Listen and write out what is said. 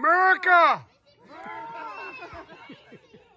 America!